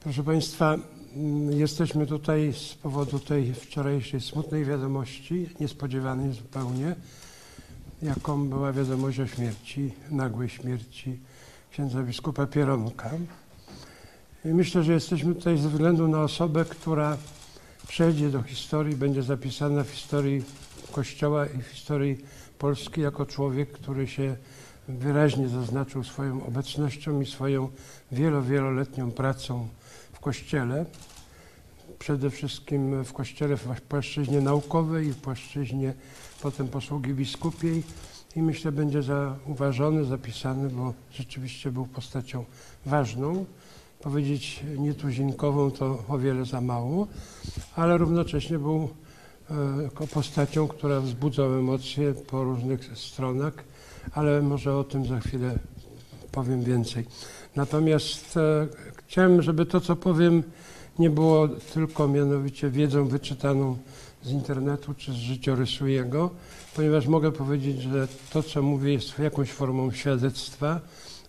Proszę Państwa, mm, jesteśmy tutaj z powodu tej wczorajszej smutnej wiadomości, niespodziewanej zupełnie, jaką była wiadomość o śmierci, nagłej śmierci księdza biskupa Pieronka. I myślę, że jesteśmy tutaj ze względu na osobę, która przejdzie do historii, będzie zapisana w historii Kościoła i w historii Polski jako człowiek, który się wyraźnie zaznaczył swoją obecnością i swoją wielo, wieloletnią pracą Kościele. Przede wszystkim w Kościele w płaszczyźnie naukowej i w płaszczyźnie potem posługi biskupiej i myślę będzie zauważony, zapisany, bo rzeczywiście był postacią ważną. Powiedzieć nietuzinkową to o wiele za mało, ale równocześnie był e, postacią, która wzbudzała emocje po różnych stronach, ale może o tym za chwilę powiem więcej. Natomiast e, chciałem, żeby to, co powiem, nie było tylko mianowicie wiedzą wyczytaną z internetu czy z życiorysu jego, ponieważ mogę powiedzieć, że to, co mówię, jest jakąś formą świadectwa,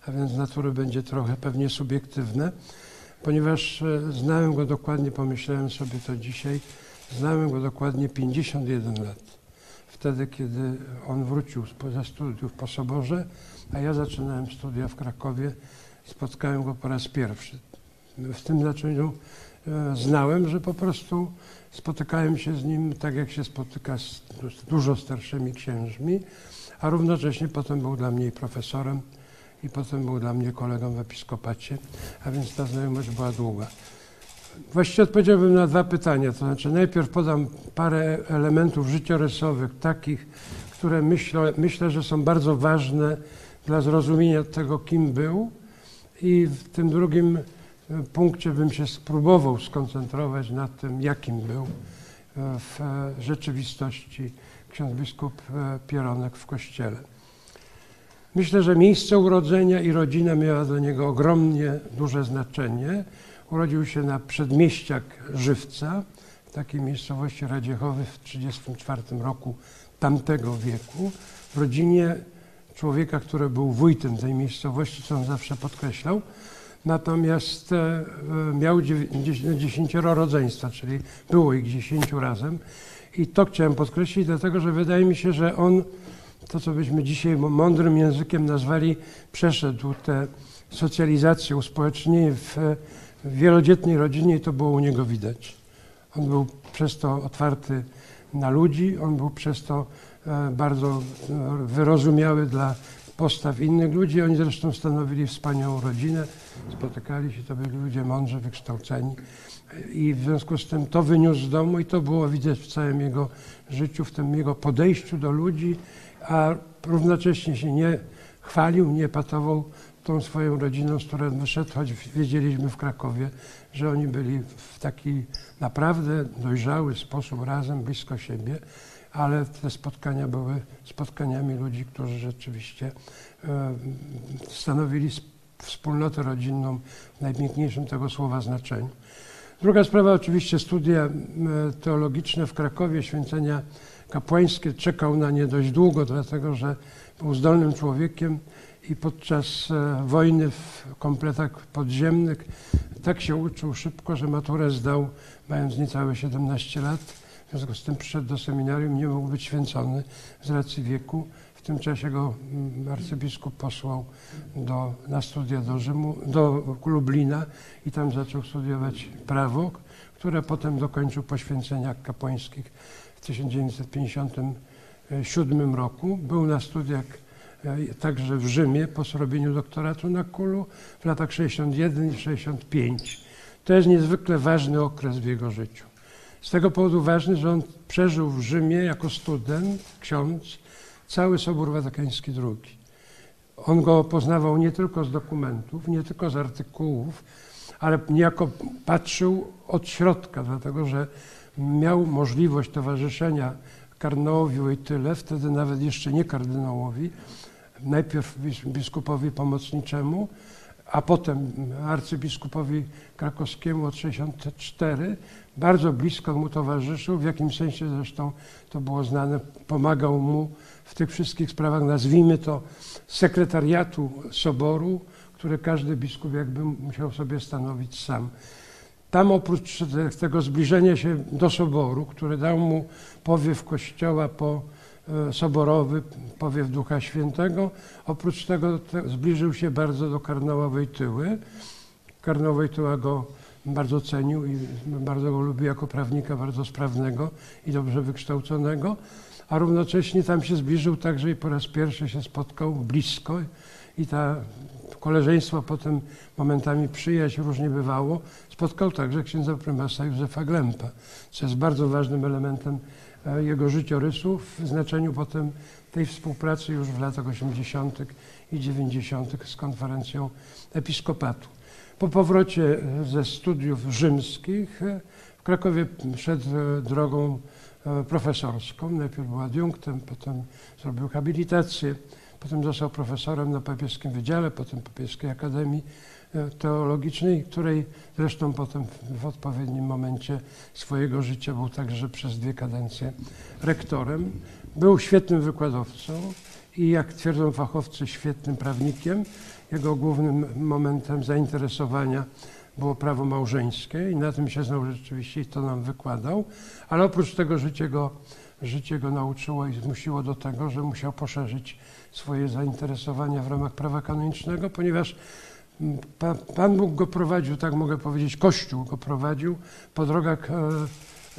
a więc natury będzie trochę pewnie subiektywne, ponieważ e, znałem go dokładnie, pomyślałem sobie to dzisiaj, znałem go dokładnie 51 lat. Wtedy, kiedy on wrócił ze studiów po Soborze, a ja zaczynałem studia w Krakowie, spotkałem go po raz pierwszy. W tym znaczeniu e, znałem, że po prostu spotykałem się z nim tak, jak się spotyka z dużo starszymi księżmi, a równocześnie potem był dla mnie profesorem i potem był dla mnie kolegą w episkopacie, a więc ta znajomość była długa. Właściwie odpowiedziałbym na dwa pytania, to znaczy najpierw podam parę elementów życiorysowych, takich, które myślę, myślę, że są bardzo ważne dla zrozumienia tego, kim był i w tym drugim e, punkcie bym się spróbował skoncentrować na tym, jakim był e, w e, rzeczywistości ksiądz biskup Pieronek w Kościele. Myślę, że miejsce urodzenia i rodzina miała dla niego ogromnie duże znaczenie. Urodził się na przedmieściach Żywca, w takiej miejscowości Radziechowy w 1934 roku tamtego wieku, w rodzinie człowieka, który był wójtem tej miejscowości, co on zawsze podkreślał. Natomiast e, miał dziesięcioro rodzeństwa, czyli było ich dziesięciu razem. I to chciałem podkreślić, dlatego że wydaje mi się, że on, to co byśmy dzisiaj mądrym językiem nazwali, przeszedł tę socjalizację, uspołecznienie w wielodzietnej rodzinie to było u niego widać. On był przez to otwarty na ludzi, on był przez to e, bardzo e, wyrozumiały dla postaw innych ludzi. Oni zresztą stanowili wspaniałą rodzinę, spotykali się, to byli ludzie mądrzy, wykształceni. I w związku z tym to wyniósł z domu i to było widać w całym jego życiu, w tym jego podejściu do ludzi, a równocześnie się nie chwalił, nie patował tą swoją rodziną, z którą wyszedł, choć wiedzieliśmy w Krakowie, że oni byli w taki naprawdę dojrzały sposób razem, blisko siebie, ale te spotkania były spotkaniami ludzi, którzy rzeczywiście e, stanowili wspólnotę rodzinną w najpiękniejszym tego słowa znaczeniu. Druga sprawa, oczywiście studia e, teologiczne w Krakowie, święcenia kapłańskie. Czekał na nie dość długo, dlatego że był zdolnym człowiekiem i podczas e, wojny w kompletach podziemnych tak się uczył szybko, że maturę zdał mając niecałe 17 lat. W związku z tym przyszedł do seminarium, nie mógł być święcony z racji wieku. W tym czasie go mm, arcybiskup posłał do, na studia do Rzymu, do Lublina i tam zaczął studiować prawo, które potem dokończył po święceniach kapłańskich w 1957 roku. Był na studiach także w Rzymie po zrobieniu doktoratu na Kulu w latach 61 i 65. To jest niezwykle ważny okres w jego życiu. Z tego powodu ważny, że on przeżył w Rzymie jako student, ksiądz, cały Sobór Watykański II. On go poznawał nie tylko z dokumentów, nie tylko z artykułów, ale niejako patrzył od środka, dlatego że miał możliwość towarzyszenia kardynałowi Wojtyle, wtedy nawet jeszcze nie kardynałowi, najpierw biskupowi pomocniczemu, a potem arcybiskupowi krakowskiemu od 64. Bardzo blisko mu towarzyszył, w jakimś sensie zresztą to było znane, pomagał mu w tych wszystkich sprawach, nazwijmy to sekretariatu Soboru, które każdy biskup jakby musiał sobie stanowić sam. Tam oprócz tego zbliżenia się do soboru, który dał mu powiew kościoła po soborowy, powiew Ducha Świętego, oprócz tego te, zbliżył się bardzo do kardynała Wojtyły. Kardynał Wojtyła go bardzo cenił i bardzo go lubił jako prawnika bardzo sprawnego i dobrze wykształconego, a równocześnie tam się zbliżył także i po raz pierwszy się spotkał blisko i ta koleżeństwo, potem momentami przyjaźń, różnie bywało, spotkał także księdza prymasa Józefa Glempa, co jest bardzo ważnym elementem e, jego życiorysu w znaczeniu potem tej współpracy już w latach 80. i 90. z konferencją episkopatu. Po powrocie e, ze studiów rzymskich e, w Krakowie szedł drogą profesorską. Najpierw był adiunktem, potem zrobił habilitację. Potem został profesorem na papieskim wydziale, potem papieskiej akademii e, teologicznej, której zresztą potem w odpowiednim momencie swojego życia był także przez dwie kadencje rektorem. Był świetnym wykładowcą i jak twierdzą fachowcy, świetnym prawnikiem. Jego głównym momentem zainteresowania było prawo małżeńskie i na tym się znał rzeczywiście i to nam wykładał, ale oprócz tego życie go, życie go nauczyło i zmusiło do tego, że musiał poszerzyć swoje zainteresowania w ramach prawa kanonicznego, ponieważ Pan Bóg go prowadził, tak mogę powiedzieć, Kościół go prowadził po drogach e,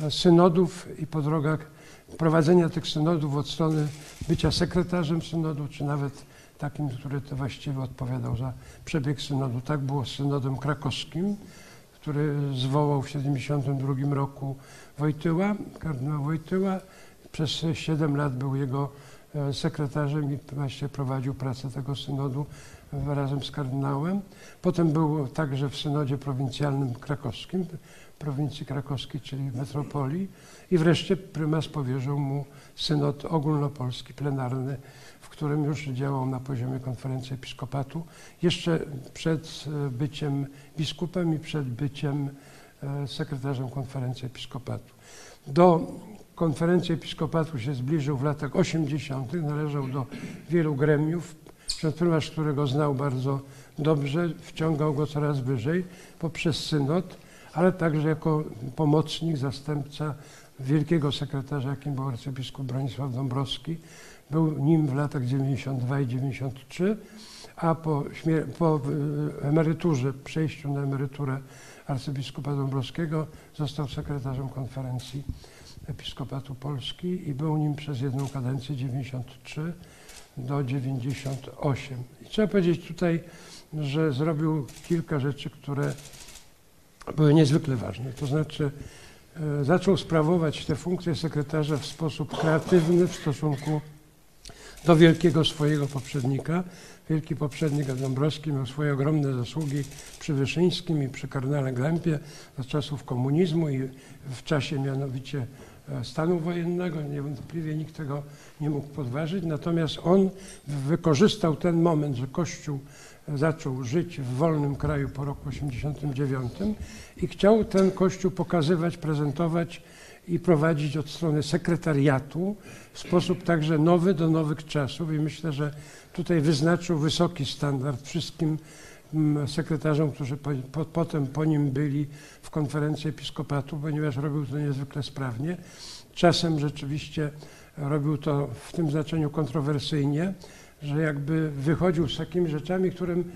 e, synodów i po drogach prowadzenia tych synodów od strony bycia sekretarzem synodu, czy nawet takim, który to właściwie odpowiadał za przebieg synodu. Tak było z synodem krakowskim, który zwołał w 1972 roku Wojtyła, kardynał Wojtyła. Przez 7 lat był jego sekretarzem i właśnie prowadził pracę tego synodu razem z kardynałem. Potem był także w synodzie prowincjalnym krakowskim, prowincji krakowskiej, czyli metropolii. I wreszcie prymas powierzył mu synod ogólnopolski, plenarny, w którym już działał na poziomie konferencji episkopatu, jeszcze przed e, byciem biskupem i przed byciem e, sekretarzem konferencji episkopatu. Do konferencji episkopatu się zbliżył w latach 80., należał do wielu gremiów. Ksiądz prymarz, którego znał bardzo dobrze, wciągał go coraz wyżej poprzez synod, ale także jako pomocnik, zastępca wielkiego sekretarza, jakim był arcybiskup Bronisław Dąbrowski. Był nim w latach 92 i 93, a po, po emeryturze, przejściu na emeryturę arcybiskupa Dąbrowskiego został sekretarzem konferencji Episkopatu Polski i był nim przez jedną kadencję 93 do 98. I trzeba powiedzieć tutaj, że zrobił kilka rzeczy, które były niezwykle ważne. To znaczy e, zaczął sprawować tę funkcję sekretarza w sposób kreatywny w stosunku do wielkiego swojego poprzednika. Wielki poprzednik Dąbrowski miał swoje ogromne zasługi przy Wyszyńskim i przy kardynale Glempie za czasów komunizmu i w czasie mianowicie stanu wojennego, niewątpliwie nikt tego nie mógł podważyć, natomiast on wykorzystał ten moment, że Kościół zaczął żyć w wolnym kraju po roku 89 i chciał ten Kościół pokazywać, prezentować i prowadzić od strony sekretariatu w sposób także nowy do nowych czasów. I myślę, że tutaj wyznaczył wysoki standard wszystkim sekretarzom, którzy po, po, potem po nim byli w konferencji episkopatu, ponieważ robił to niezwykle sprawnie. Czasem rzeczywiście robił to w tym znaczeniu kontrowersyjnie, że jakby wychodził z takimi rzeczami, którym,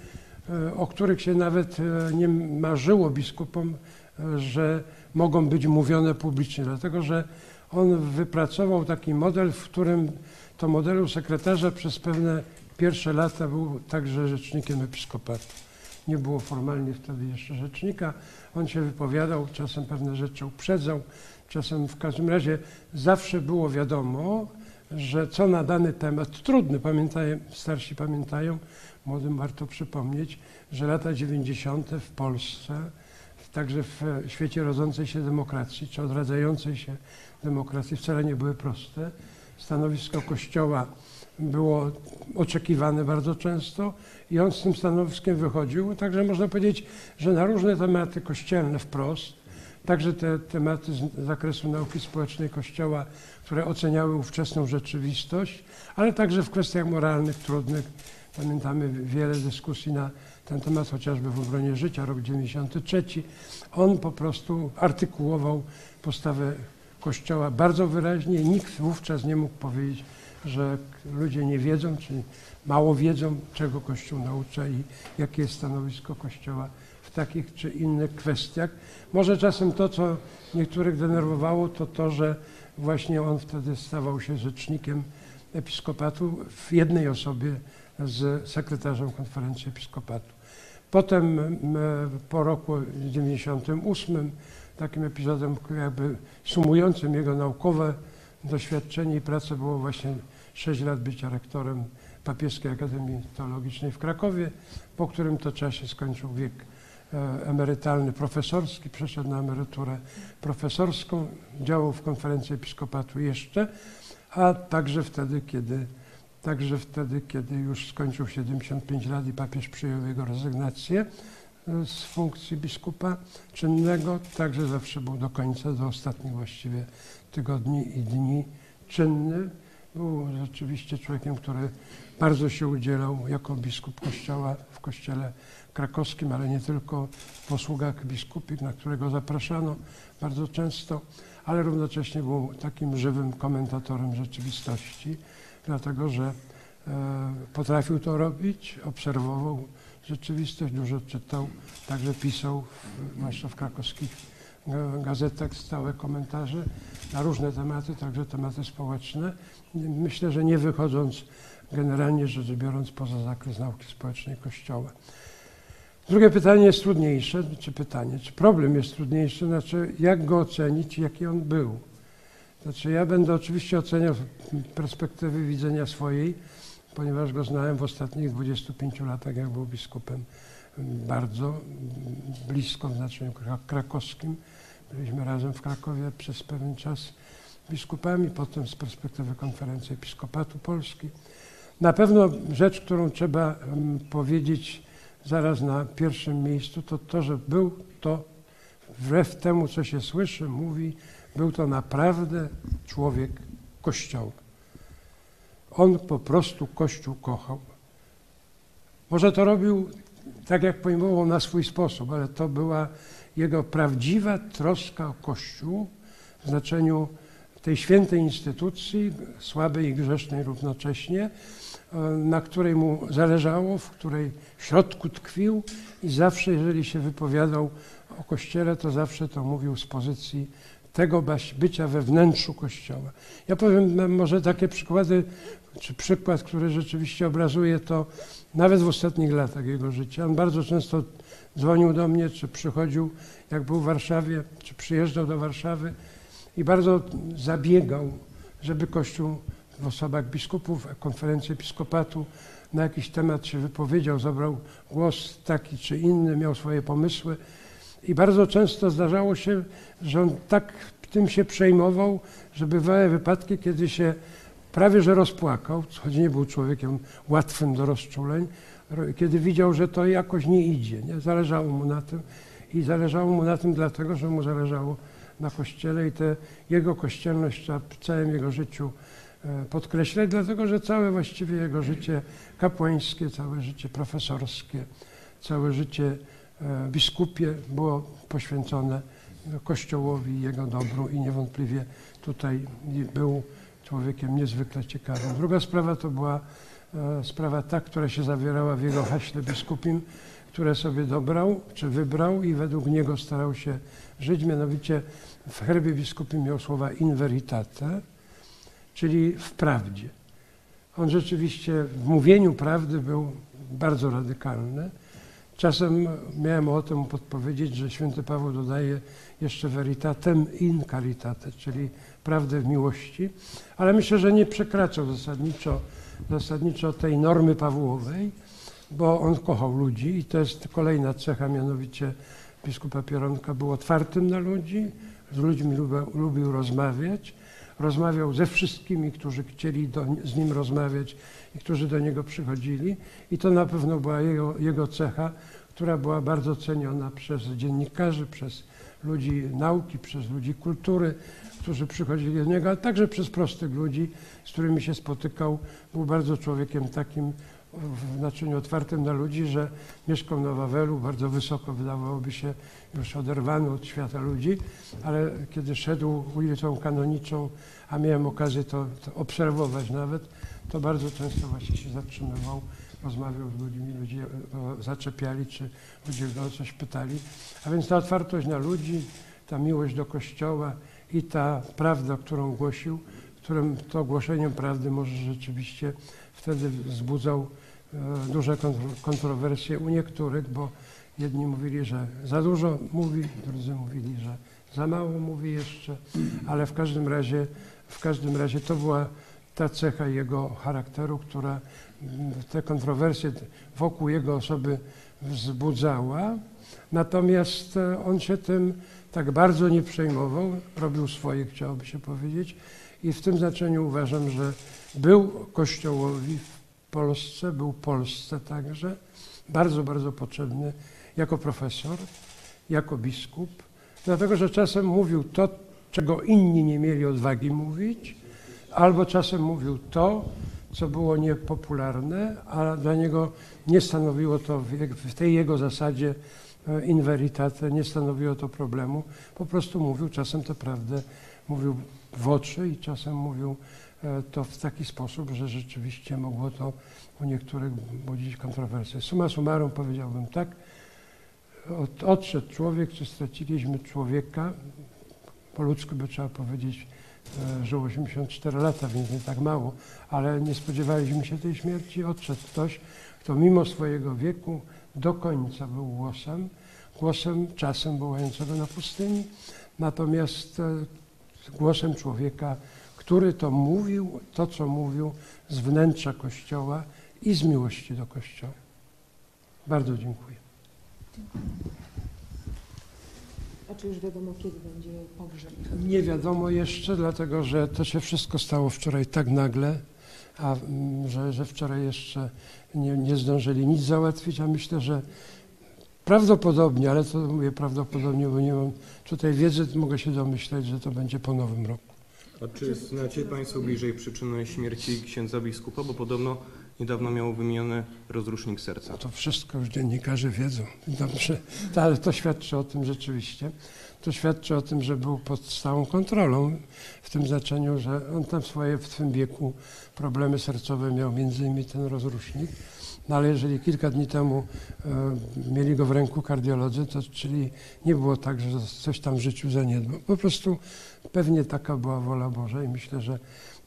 e, o których się nawet e, nie marzyło biskupom, e, że mogą być mówione publicznie, dlatego że on wypracował taki model, w którym to modelu sekretarza przez pewne pierwsze lata był także rzecznikiem episkopatu. Nie było formalnie wtedy jeszcze rzecznika. On się wypowiadał, czasem pewne rzeczy uprzedzał, czasem w każdym razie zawsze było wiadomo, że co na dany temat, trudny, pamiętają, starsi pamiętają, młodym warto przypomnieć, że lata 90. w Polsce, także w świecie rodzącej się demokracji, czy odradzającej się demokracji wcale nie były proste. Stanowisko Kościoła było oczekiwane bardzo często i on z tym stanowiskiem wychodził. Także można powiedzieć, że na różne tematy kościelne wprost, także te tematy z zakresu nauki społecznej Kościoła, które oceniały ówczesną rzeczywistość, ale także w kwestiach moralnych, trudnych. Pamiętamy wiele dyskusji na ten temat chociażby w obronie życia, rok 93, on po prostu artykułował postawę Kościoła bardzo wyraźnie. Nikt wówczas nie mógł powiedzieć, że ludzie nie wiedzą, czy mało wiedzą, czego Kościół naucza i jakie jest stanowisko Kościoła w takich czy innych kwestiach. Może czasem to, co niektórych denerwowało, to to, że właśnie on wtedy stawał się rzecznikiem episkopatu w jednej osobie z sekretarzem konferencji episkopatu. Potem po roku 98 takim epizodem jakby sumującym jego naukowe doświadczenie i pracę było właśnie 6 lat bycia rektorem Papieskiej Akademii Teologicznej w Krakowie, po którym to czasie skończył wiek e, emerytalny profesorski, przeszedł na emeryturę profesorską, działał w konferencji episkopatu jeszcze, a także wtedy, kiedy, także wtedy, kiedy już skończył 75 lat i papież przyjął jego rezygnację e, z funkcji biskupa czynnego, także zawsze był do końca, do ostatnich właściwie tygodni i dni czynny. Był rzeczywiście człowiekiem, który bardzo się udzielał jako biskup kościoła w kościele krakowskim, ale nie tylko w posługach biskupich, na którego zapraszano bardzo często, ale równocześnie był takim żywym komentatorem rzeczywistości, dlatego że e, potrafił to robić, obserwował rzeczywistość, dużo czytał, także pisał, zwłaszcza w krakowskich gazetach stałe komentarze na różne tematy, także tematy społeczne. Myślę, że nie wychodząc generalnie rzecz biorąc poza zakres nauki społecznej Kościoła. Drugie pytanie jest trudniejsze, czy pytanie, czy problem jest trudniejszy, znaczy jak go ocenić, jaki on był. Znaczy ja będę oczywiście oceniał perspektywy widzenia swojej, ponieważ go znałem w ostatnich 25 latach, jak był biskupem bardzo blisko w znaczeniu krakowskim. Byliśmy razem w Krakowie przez pewien czas biskupami, potem z perspektywy konferencji Episkopatu Polski. Na pewno rzecz, którą trzeba powiedzieć zaraz na pierwszym miejscu, to to, że był to, wbrew temu, co się słyszy, mówi, był to naprawdę człowiek Kościoła. On po prostu Kościół kochał. Może to robił tak, jak pojmował na swój sposób, ale to była jego prawdziwa troska o Kościół w znaczeniu tej świętej instytucji, słabej i grzesznej równocześnie, e, na której mu zależało, w której środku tkwił i zawsze, jeżeli się wypowiadał o Kościele, to zawsze to mówił z pozycji tego bycia we wnętrzu Kościoła. Ja powiem może takie przykłady, czy przykład, który rzeczywiście obrazuje to nawet w ostatnich latach jego życia. On bardzo często dzwonił do mnie, czy przychodził, jak był w Warszawie, czy przyjeżdżał do Warszawy i bardzo zabiegał, żeby Kościół w osobach biskupów, konferencji episkopatu na jakiś temat się wypowiedział, zabrał głos taki czy inny, miał swoje pomysły. I bardzo często zdarzało się, że on tak tym się przejmował, że bywały wypadki, kiedy się prawie że rozpłakał, choć nie był człowiekiem łatwym do rozczuleń, kiedy widział, że to jakoś nie idzie. Nie? Zależało mu na tym i zależało mu na tym dlatego, że mu zależało na Kościele i tę jego kościelność trzeba w całym jego życiu e, podkreślać, dlatego że całe właściwie jego życie kapłańskie, całe życie profesorskie, całe życie biskupie było poświęcone Kościołowi, jego dobru i niewątpliwie tutaj był człowiekiem niezwykle ciekawym. Druga sprawa to była e, sprawa ta, która się zawierała w jego haśle biskupim, które sobie dobrał, czy wybrał i według niego starał się żyć, mianowicie w herbie biskupim miał słowa in veritate, czyli w prawdzie. On rzeczywiście w mówieniu prawdy był bardzo radykalny. Czasem miałem o tym podpowiedzieć, że święty Paweł dodaje jeszcze veritatem in caritate, czyli prawdę w miłości, ale myślę, że nie przekraczał zasadniczo, zasadniczo tej normy Pawłowej, bo on kochał ludzi i to jest kolejna cecha, mianowicie biskupa Pieronka był otwartym na ludzi, z ludźmi lubił, lubił rozmawiać, rozmawiał ze wszystkimi, którzy chcieli do, z nim rozmawiać i którzy do niego przychodzili i to na pewno była jego, jego cecha, która była bardzo ceniona przez dziennikarzy, przez ludzi nauki, przez ludzi kultury, którzy przychodzili do niego, ale także przez prostych ludzi, z którymi się spotykał. Był bardzo człowiekiem takim w naczyniu otwartym na ludzi, że mieszkał na Wawelu, bardzo wysoko wydawałoby się już oderwany od świata ludzi, ale kiedy szedł ulicą kanoniczą, a miałem okazję to, to obserwować nawet, to bardzo często właśnie się zatrzymywał, rozmawiał z ludźmi, ludzie go zaczepiali, czy ludzie go o coś pytali. A więc ta otwartość na ludzi, ta miłość do Kościoła i ta prawda, którą głosił, którym to głoszeniem prawdy może rzeczywiście wtedy wzbudzał e, duże kontro- kontrowersje u niektórych, bo jedni mówili, że za dużo mówi, drudzy mówili, że za mało mówi jeszcze, ale w każdym razie, w każdym razie to była ta cecha jego charakteru, która mm, te kontrowersje wokół jego osoby wzbudzała. Natomiast e, on się tym tak bardzo nie przejmował, robił swoje, chciałoby się powiedzieć. I w tym znaczeniu uważam, że był Kościołowi Polsce, był Polsce także bardzo, bardzo potrzebny jako profesor, jako biskup, dlatego że czasem mówił to, czego inni nie mieli odwagi mówić, albo czasem mówił to, co było niepopularne, a dla niego nie stanowiło to w, tej jego zasadzie e, in veritate, nie stanowiło to problemu. Po prostu mówił czasem tę prawdę, mówił w oczy i czasem mówił to w taki sposób, że rzeczywiście mogło to u niektórych budzić kontrowersje. Suma summarum powiedziałbym tak, od, odszedł człowiek, czy straciliśmy człowieka, po ludzku by trzeba powiedzieć, e, żył 84 lata, więc nie tak mało, ale nie spodziewaliśmy się tej śmierci. Odszedł ktoś, kto mimo swojego wieku do końca był głosem, głosem czasem wołającego na pustyni, natomiast e, głosem człowieka, który to mówił, to co mówił z wnętrza Kościoła i z miłości do Kościoła. Bardzo dziękuję. A czy już wiadomo, kiedy będzie pogrzeb? Nie wiadomo jeszcze, dlatego że to się wszystko stało wczoraj tak nagle, a mm, że, że wczoraj jeszcze nie, nie zdążyli nic załatwić, a myślę, że prawdopodobnie, ale to mówię prawdopodobnie, bo nie mam tutaj wiedzy, mogę się domyśleć, że to będzie po nowym roku. A czy znacie Państwo bliżej przyczynę śmierci księdza biskupa? Bo podobno niedawno miał wymieniony rozrusznik serca. To wszystko już dziennikarze wiedzą. Dobrze, ale to świadczy o tym rzeczywiście. To świadczy o tym, że był pod stałą kontrolą, w tym znaczeniu, że on tam swoje w swym wieku problemy sercowe miał, między innymi ten rozrusznik. No ale jeżeli kilka dni temu e, mieli go w ręku kardiolodzy, to czyli nie było tak, że coś tam w życiu zaniedbał. Po prostu pewnie taka była wola Boża i myślę, że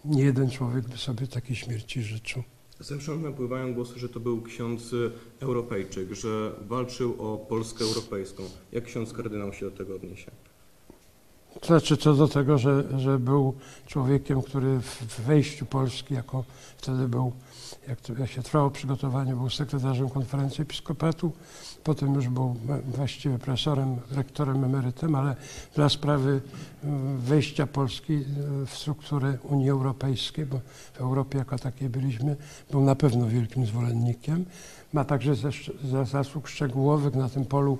nie jeden człowiek by sobie takiej śmierci życzył. Zewsząd napływają głosy, że to był ksiądz Europejczyk, że walczył o Polskę europejską. Jak ksiądz kardynał się do tego odniesie? Znaczy co do tego, że, że był człowiekiem, który w wejściu Polski, jako wtedy był, jak, to, jak się trwało przygotowanie, był sekretarzem konferencji episkopatu, potem już był właściwie profesorem, rektorem emerytem, ale dla sprawy e, wejścia Polski e, w struktury Unii Europejskiej, bo w Europie jako takiej byliśmy, był na pewno wielkim zwolennikiem. Ma także zasług szczegółowych na tym polu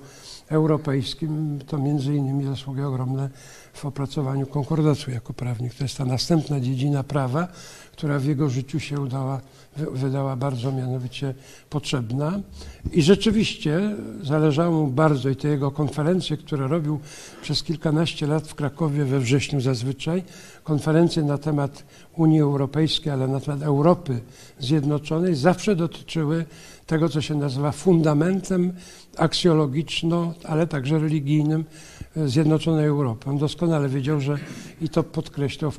europejskim, to między innymi zasługi ogromne w opracowaniu konkordatu jako prawnik. To jest ta następna dziedzina prawa, która w jego życiu się udała, wy- wydała bardzo mianowicie potrzebna. I rzeczywiście zależało mu bardzo i te jego konferencje, które robił przez kilkanaście lat w Krakowie we wrześniu zazwyczaj, konferencje na temat Unii Europejskiej, ale na temat Europy Zjednoczonej, zawsze dotyczyły tego, co się nazywa fundamentem aksjologiczno, ale także religijnym e, Zjednoczonej Europy. On doskonale wiedział, że i to podkreślał,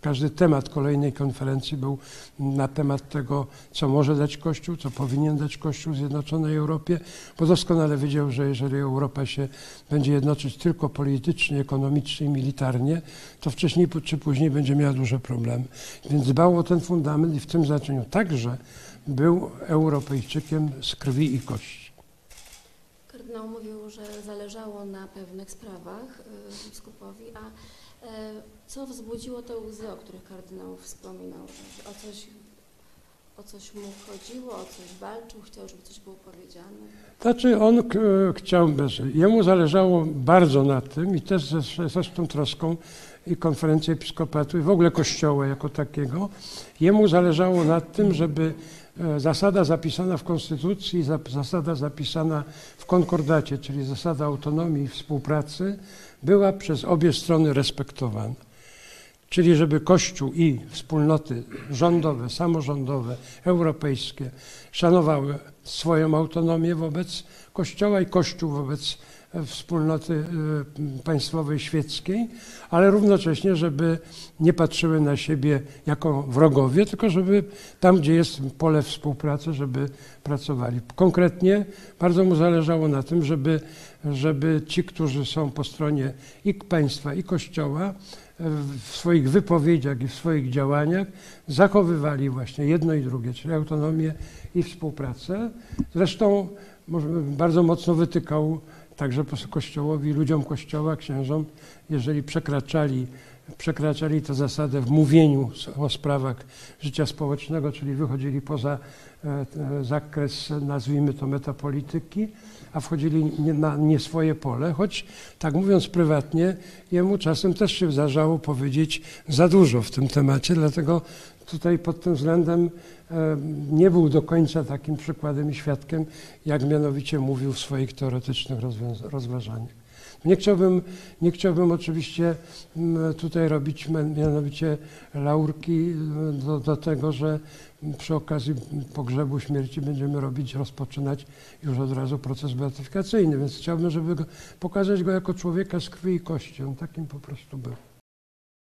każdy temat kolejnej konferencji był na temat tego, co może dać Kościół, co powinien dać Kościół Zjednoczonej Europie, bo doskonale wiedział, że jeżeli Europa się będzie jednoczyć tylko politycznie, ekonomicznie i militarnie, to wcześniej czy później będzie miała duże problemy. Więc dbał o ten fundament i w tym znaczeniu także był Europejczykiem z krwi i kości. Kardynał mówił, że zależało na pewnych sprawach y, biskupowi, a y, co wzbudziło te łzy, o których kardynał wspominał, o coś, o coś mu chodziło, o coś walczył, chciał, żeby coś było powiedziane? Znaczy on chciał, jemu zależało bardzo na tym i też ze, ze tą troską i konferencji episkopatu i w ogóle kościoła jako takiego, jemu zależało na tym, żeby e, zasada zapisana w Konstytucji, zasada zapisana w konkordacie, czyli zasada autonomii i współpracy, była przez obie strony respektowana. Czyli żeby Kościół i wspólnoty rządowe, samorządowe, europejskie szanowały swoją autonomię wobec Kościoła i Kościół wobec e, wspólnoty e, państwowej świeckiej, ale równocześnie, żeby nie patrzyły na siebie jako wrogowie, tylko żeby tam, gdzie jest pole współpracy, żeby pracowali. Konkretnie bardzo mu zależało na tym, żeby, żeby ci, którzy są po stronie i państwa, i Kościoła, w swoich wypowiedziach i w swoich działaniach zachowywali właśnie jedno i drugie, czyli autonomię i współpracę. Zresztą bardzo mocno wytykał także Kościołowi, ludziom Kościoła, księżom, jeżeli przekraczali, przekraczali tę zasadę w mówieniu o sprawach życia społecznego, czyli wychodzili poza e, e, zakres, nazwijmy to, metapolityki, a wchodzili na nie swoje pole, choć tak mówiąc prywatnie, jemu czasem też się zdarzało powiedzieć za dużo w tym temacie, dlatego tutaj pod tym względem e, nie był do końca takim przykładem i świadkiem, jak mianowicie mówił w swoich teoretycznych rozważaniach. Nie chciałbym, nie chciałbym oczywiście mm, tutaj robić mianowicie laurki y, do, do tego, że przy okazji pogrzebu śmierci będziemy robić, rozpoczynać już od razu proces beatyfikacyjny, więc chciałbym, żeby go, pokazać go jako człowieka z krwi i kości. On takim po prostu był.